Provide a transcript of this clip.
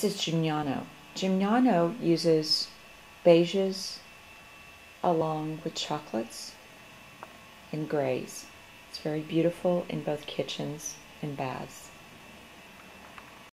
This is Gignano. Gignano uses beiges along with chocolates and grays. It's very beautiful in both kitchens and baths.